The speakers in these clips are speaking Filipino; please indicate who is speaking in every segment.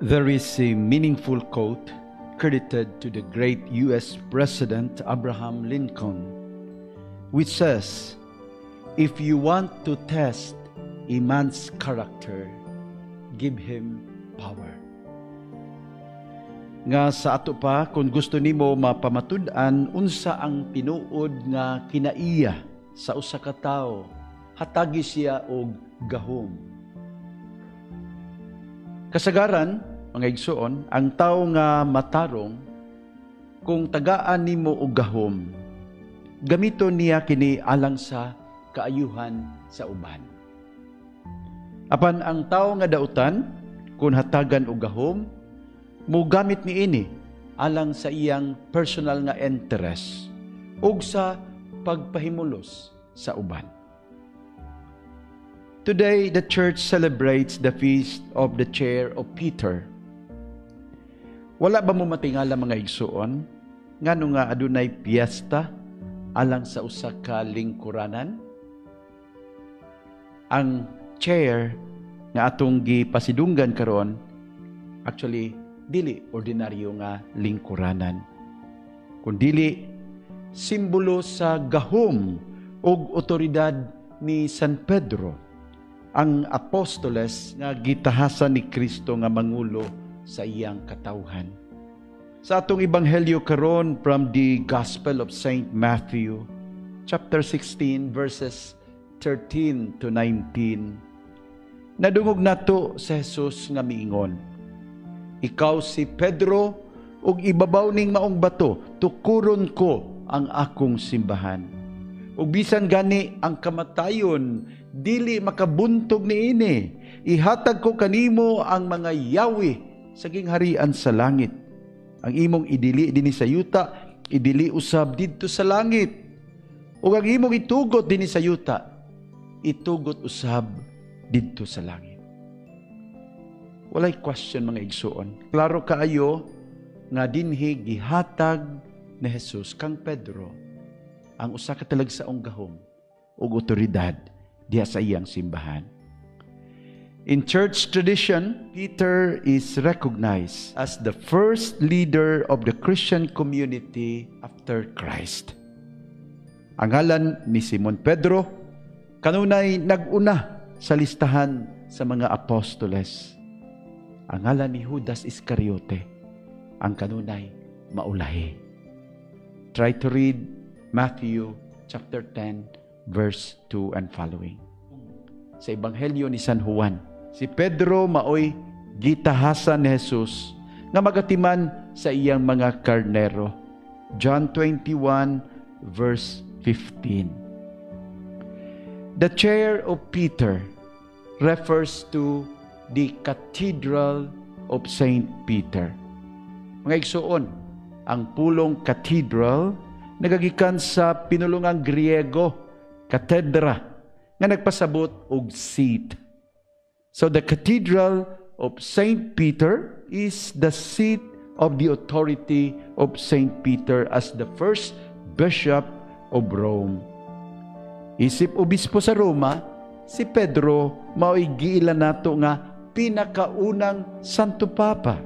Speaker 1: There is a meaningful quote credited to the great U.S. President Abraham Lincoln, which says, If you want to test a man's character, give him power. Nga sa ato pa, kung gusto nimo mapamatud-an unsa ang tinuod nga kinaiya sa usa ka tawo, hatagi siya og gahom. Kasagaran, mga igsoon, ang tao nga matarong kung tagaan nimo og gahom, gamito niya kini alang sa kaayuhan sa uban. Apan ang tao nga dautan kung hatagan og gahom, mo gamit ni ini alang sa iyang personal nga interest ug sa pagpahimulos sa uban. Today, the church celebrates the feast of the chair of Peter. Wala ba mo matingala mga igsuon? Ngano nga adunay piyesta alang sa usa ka lingkuranan? Ang chair nga atong gipasidunggan karon actually dili ordinaryo nga lingkuranan. Kundili simbolo sa gahom ug otoridad ni San Pedro ang apostoles nga gitahasan ni Kristo nga mangulo sa iyang katawhan. Sa atong ebanghelyo karon from the Gospel of Saint Matthew chapter 16 verses 13 to 19 nadungog nato sa Jesus nga miingon Ikaw si Pedro ug ibabaw ning maong bato tukuron ko ang akong simbahan. Ug bisan gani ang kamatayon dili makabuntog ni ini. Ihatag ko kanimo ang mga yawi saging harian sa langit. Ang imong idili dinhi sa yuta, idili usab didto sa langit. Ug ang imong itugot dinhi sa yuta, itugot usab didto sa langit. Walay question mga igsuon. Klaro kaayo nga dinhi gihatag ni Jesus kang Pedro ang usa ka talagsaong gahom ug otoridad diha sa iyang simbahan. In church tradition, Peter is recognized as the first leader of the Christian community after Christ. Ang ngalan ni Simon Pedro, kanunay naguna sa listahan sa mga apostoles. Ang ngalan ni Judas Iscariote, ang kanunay maulahi. Try to read Matthew chapter 10 verse 2 and following. Sa Ebanghelyo ni San Juan, si Pedro maoy gitahasan ni Jesus nga magatiman sa iyang mga karnero. John 21 verse 15. The chair of Peter refers to the Cathedral of Saint Peter. Mga igsuon, ang pulong cathedral nagagikan sa pinulungang Griego, katedra, nga nagpasabot og seat So the Cathedral of St. Peter is the seat of the authority of St. Peter as the first bishop of Rome. Isip obispo sa Roma, si Pedro mao'y giila nato nga pinakaunang Santo Papa.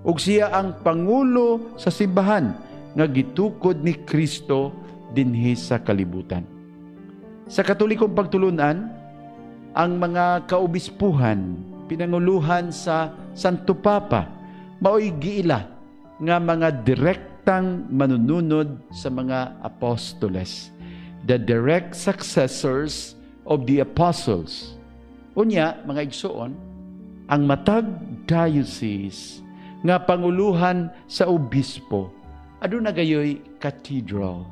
Speaker 1: Ug siya ang pangulo sa simbahan nga gitukod ni Kristo dinhi sa kalibutan. Sa katolikong pagtulunan, ang mga kaobispuhan, pinanguluhan sa Santo Papa, mao'y giila nga mga direktang manununod sa mga apostoles, the direct successors of the apostles. Unya, mga igsoon, ang matag diocese nga panguluhan sa obispo, aduna gayoy cathedral.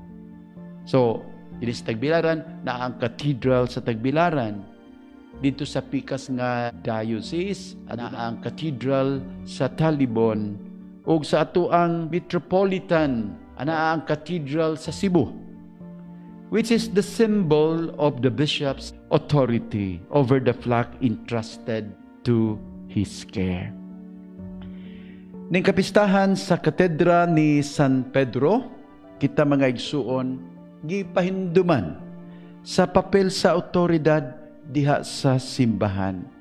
Speaker 1: So, dili sa Tagbilaran na ang cathedral sa Tagbilaran dito sa pikas nga diocese na ang cathedral sa Talibon ug sa ato ang metropolitan ana ang cathedral sa Cebu which is the symbol of the bishop's authority over the flock entrusted to his care. Ning kapistahan sa katedra ni San Pedro, kita mga igsuon, gipahinduman sa papel sa otoridad diha sa simbahan.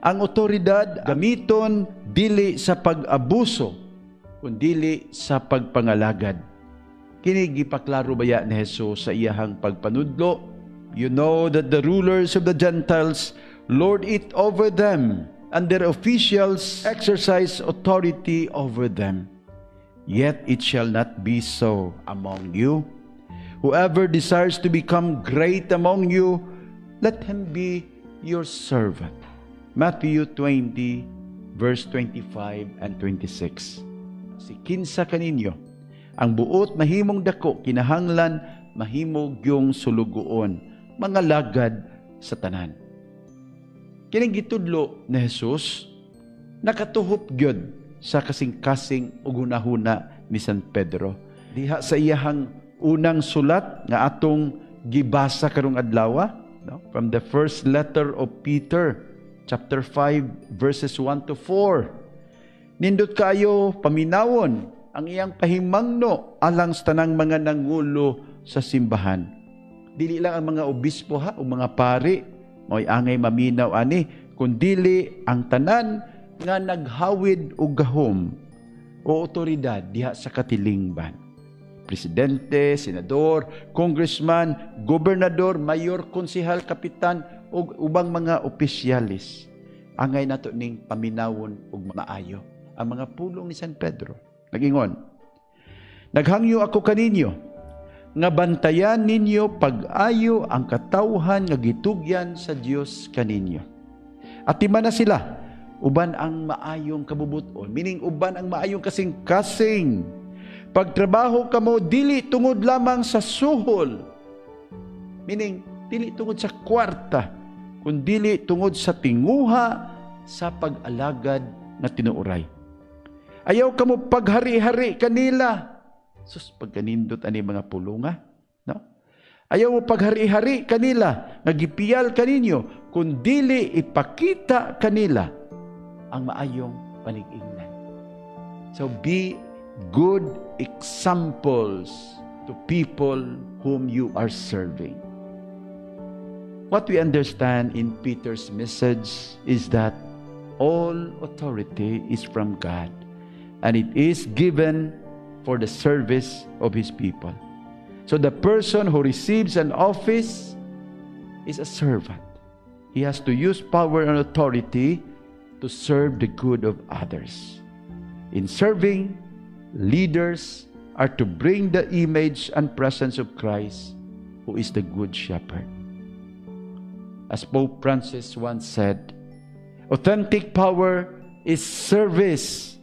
Speaker 1: ang otoridad gamiton dili sa pag-abuso kundili sa pagpangalagad. Kini gipaklaro baya ni Jesus sa iyahang pagpanudlo? You know that the rulers of the Gentiles lord it over them, and their officials exercise authority over them. Yet it shall not be so among you. Whoever desires to become great among you, let him be your servant. Matthew 20, verse 25 and 26. Si kinsa kaninyo, ang buot mahimong dako, kinahanglan mahimog yung sulugoon, mga lagad sa tanan. Kining gitudlo ni Jesus, nakatuhop gyud sa kasing-kasing ugunahuna ni San Pedro. Diha sa iyahang unang sulat nga atong gibasa karong adlaw, no? from the first letter of Peter, chapter 5, verses 1 to 4. Nindot kayo paminawon ang iyang pahimangno alang sa tanang mga nangulo sa simbahan. Dili lang ang mga obispo ha, o mga pari, mo'y angay maminaw ani, kundili ang tanan nga naghawid og gahom o otoridad diha sa katilingban. Presidente, senador, congressman, gobernador, mayor, konsehal, kapitan, ug ubang mga opisyalis. Angay nato ning paminawon og maayo ang mga pulong ni San Pedro Nagingon, Naghangyo ako kaninyo, nga bantayan ninyo pag-ayo ang katawhan nga gitugyan sa Dios kaninyo. At na sila, uban ang maayong kabubuton, meaning uban ang maayong kasing-kasing. Pagtrabaho kamo dili tungod lamang sa suhol, meaning dili tungod sa kwarta, kundi tungod sa tinguha sa pag-alagad na tinuuray Ayaw ka mo paghari-hari kanila. Sus, pagkanindot ani mga pulunga. No? Ayaw mo paghari-hari kanila, nagipiyal kaninyo, kung dili ipakita kanila ang maayong panig-ingnan. So be good examples to people whom you are serving. What we understand in Peter's message is that all authority is from God and it is given for the service of his people. So the person who receives an office is a servant. He has to use power and authority to serve the good of others. In serving, leaders are to bring the image and presence of Christ, who is the Good Shepherd. As Pope Francis once said, authentic power is service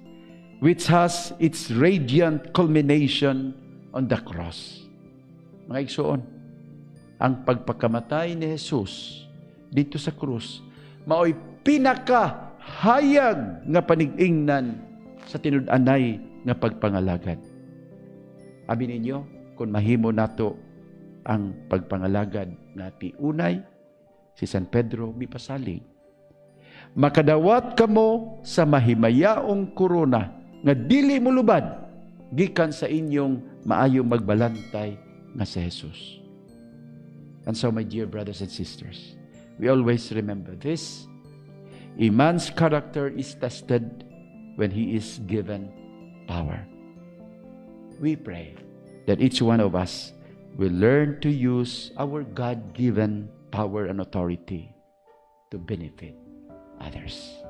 Speaker 1: which has its radiant culmination on the cross. Mga igsoon, ang pagpakamatay ni Jesus dito sa krus, mao'y pinakahayag nga panig-ingnan sa tinud-anay nga pagpangalagad. Abi ninyo, kung mahimo nato ang pagpangalagad nga unay, si San Pedro mipasalig. Makadawat kamo sa mahimayaong korona nga dili mo lubad gikan sa inyong maayong magbalantay nga si Jesus. And so my dear brothers and sisters, we always remember this. A man's character is tested when he is given power. We pray that each one of us will learn to use our God given power and authority to benefit others.